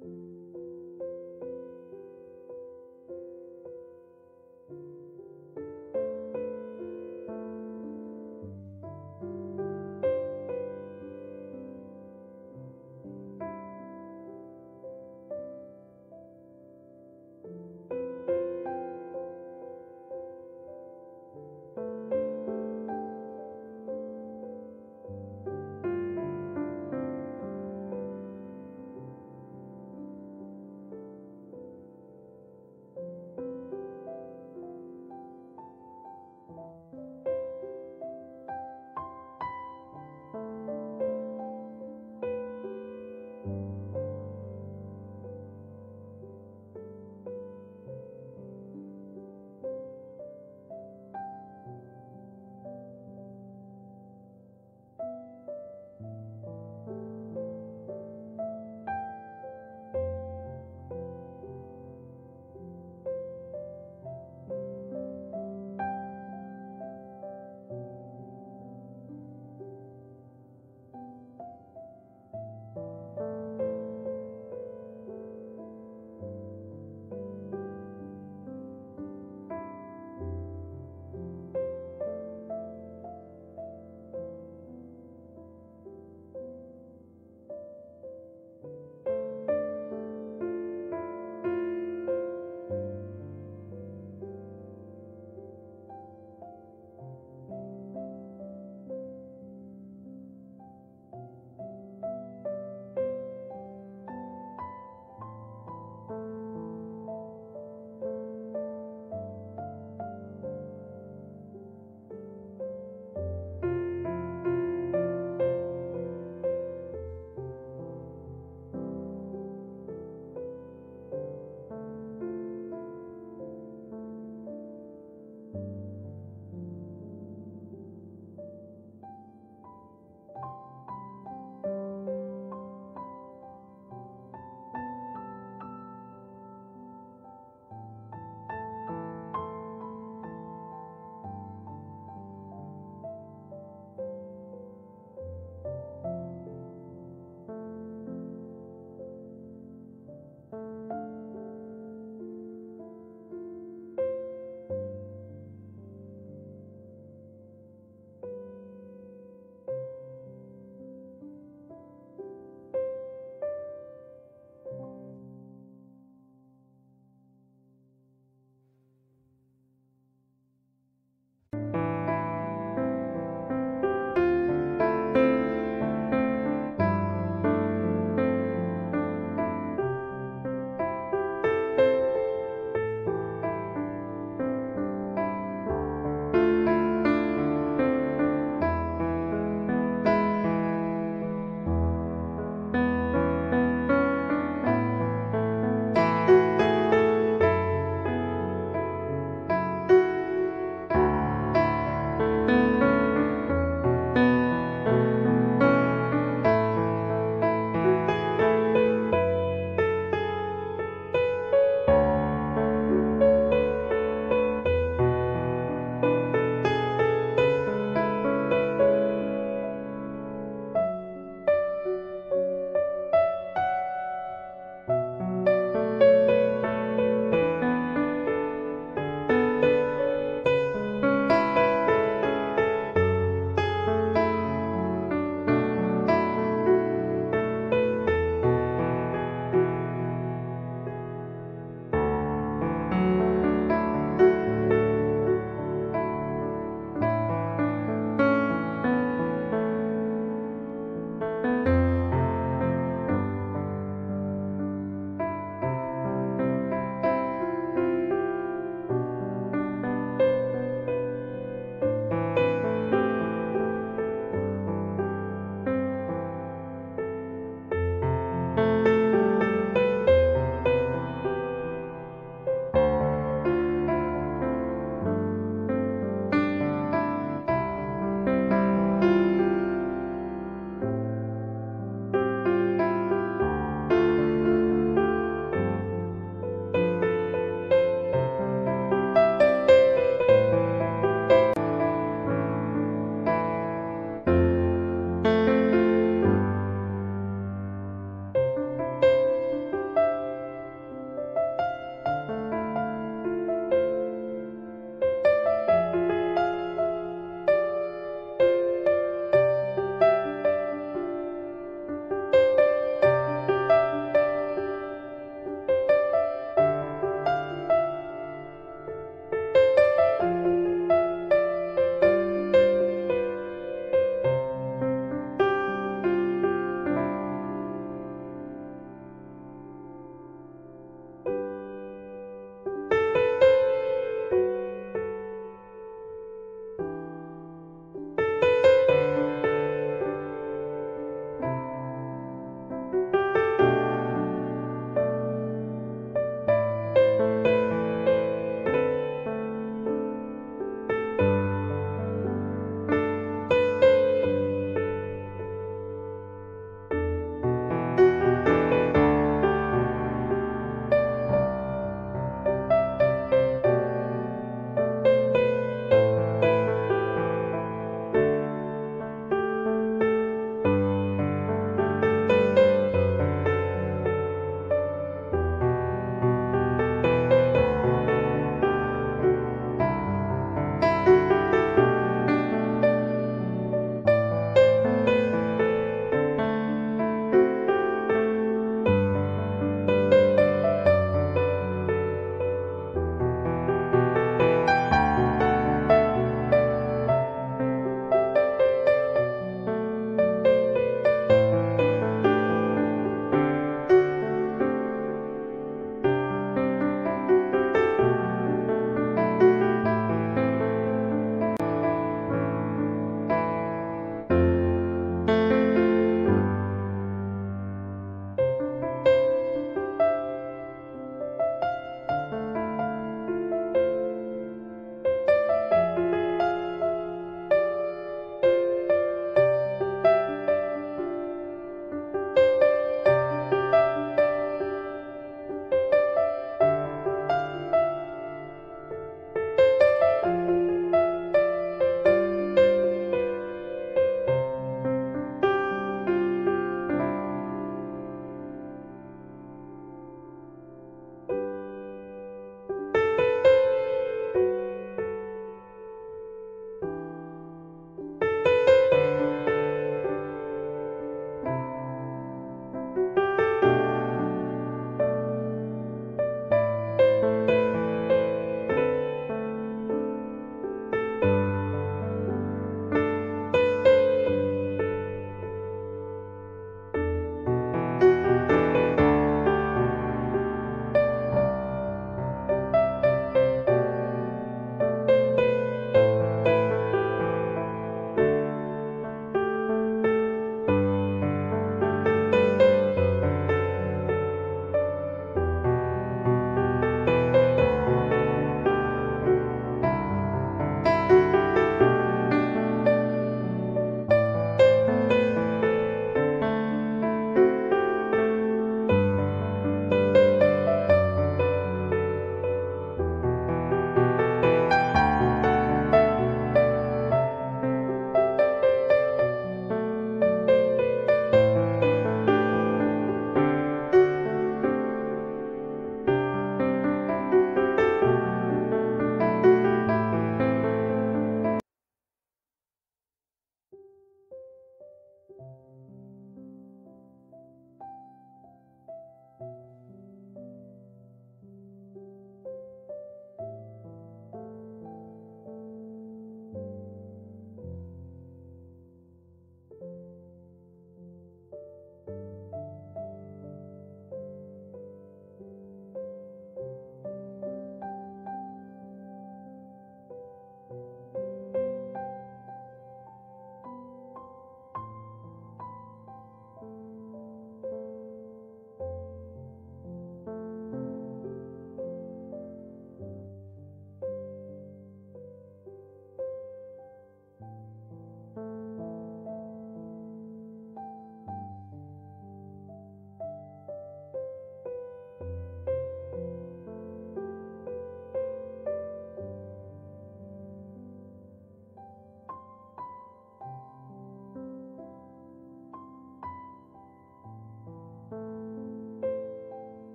you